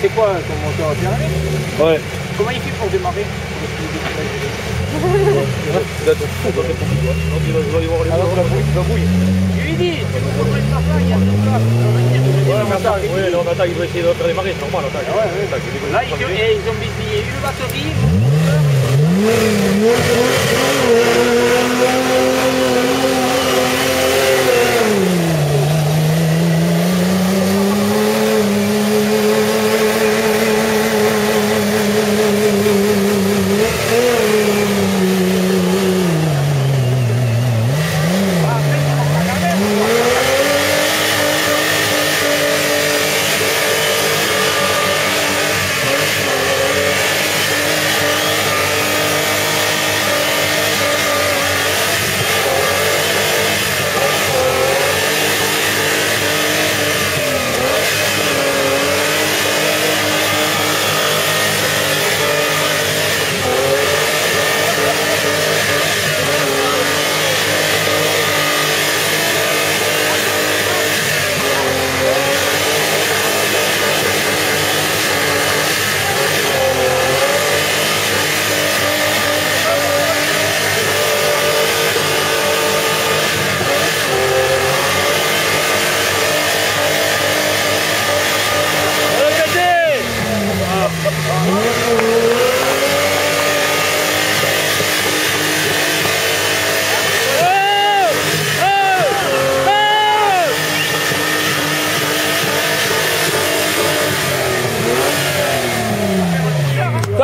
C'est quoi ton moteur à. Comment il fait pour démarrer Je lui dis, c'est le problème de ça, il y a tout là. Ouais, mais attends, ouais, non, mais attends, il va essayer de faire démarrer, c'est normal. Ils, ont batterie.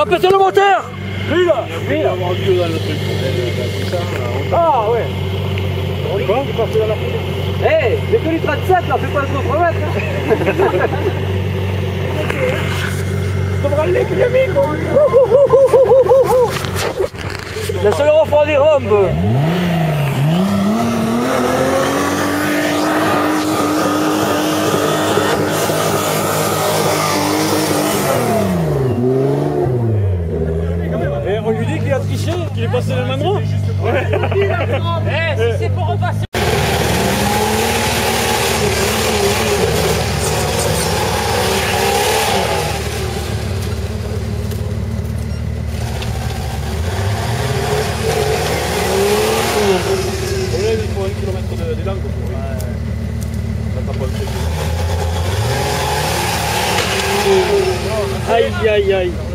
Peu sur le moteur Lui là, lui là. Ah ouais. Quoi Eh, j'ai que du 37 là, fais pas le contre-mètre Laisse-le refroidir un peu い合い。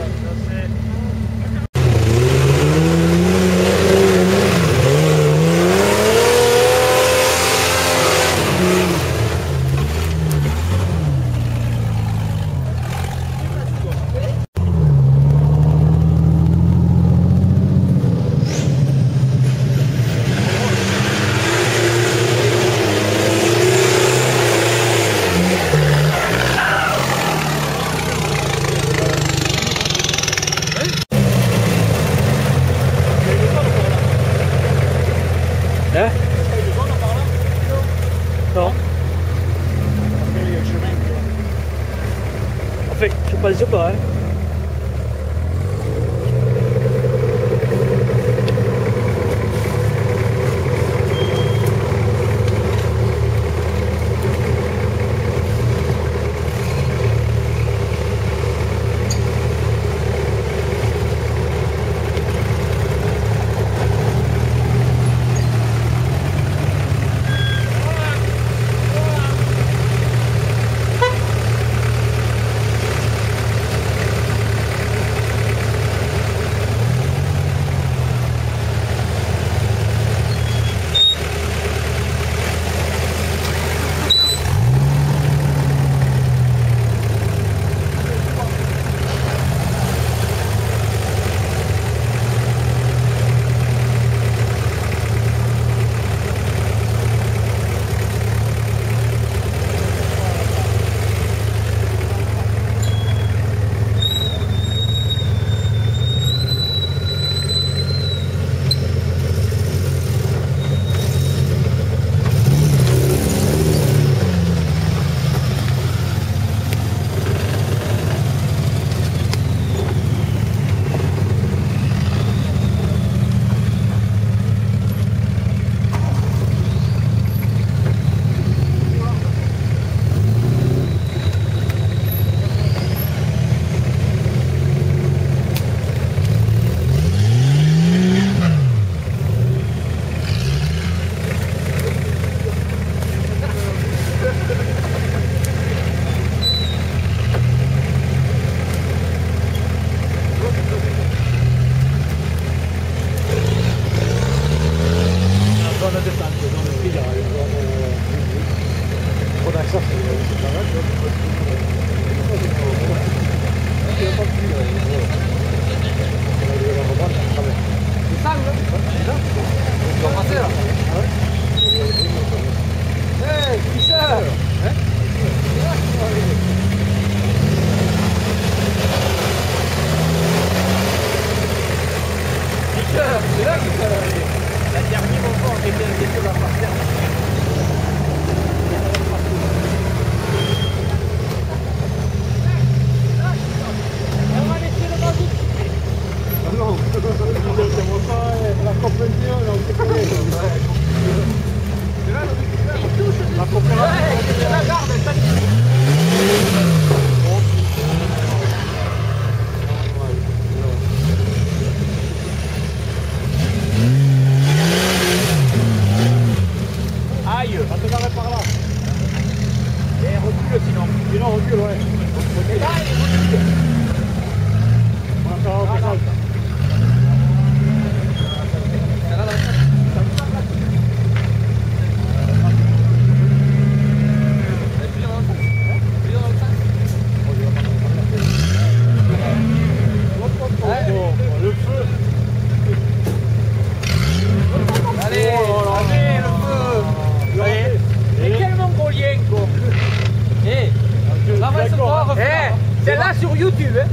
Eh, Eh, c'est là sur YouTube hein.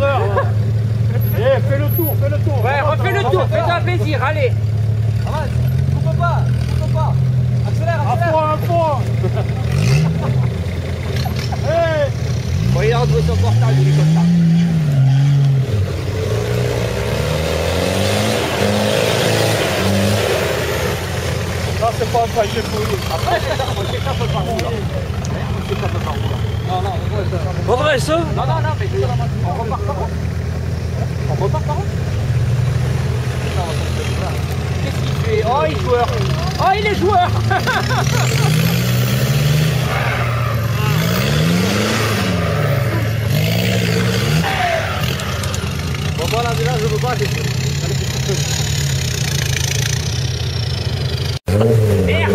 Là. Eh, fais le tour, fais le tour. Ouais, refais le tour, fais-toi plaisir, allez Avance, coupe pas, coupe pas Accélère, À accélère fond, à fond. Eh, retrouvé son portable, il est comme ça. ça c'est pas un trajet pourri. Après, c'est ça, où là Hein, On s'échappe par où là Non, non, ça? Faudrait ça Non, non, non, mais on repart par où On repart par où Qu'est-ce qu'il fait? Oh, il est joueur. Oh, il est joueur. Bon, voilà, là, je veux pas, c'est sûr. Merde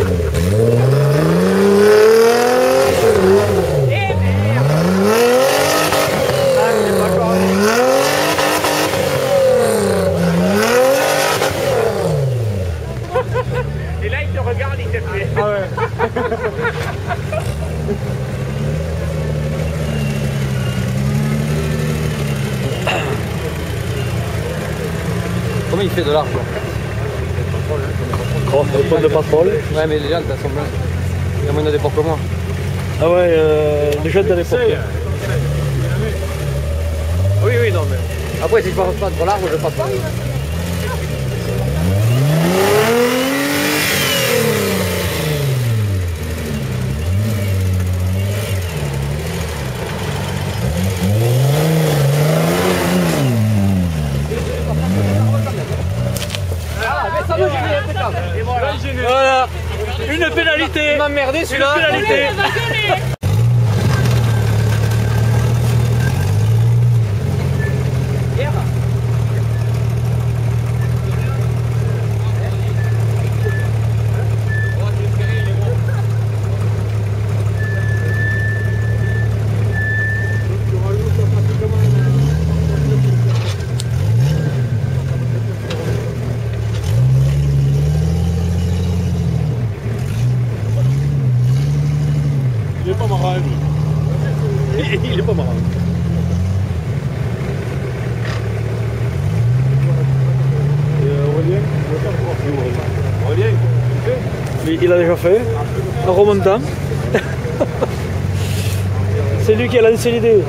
Eh merde Ah, c'est pas correct. Et là, il te regarde, il te fait. Ah ouais. Comment il fait de l'argent Oh, le poste de patrouille. Ouais, mais les gens, elles sont. Il y a moins de déport que moi. Ah ouais, euh, les jeunes de l'époque. Oui, oui, non, mais. Après, si je passe pas de l'arbre, je passe pas. 白くなりに Il a déjà fait, en remontant. C'est lui qui a lancé l'idée.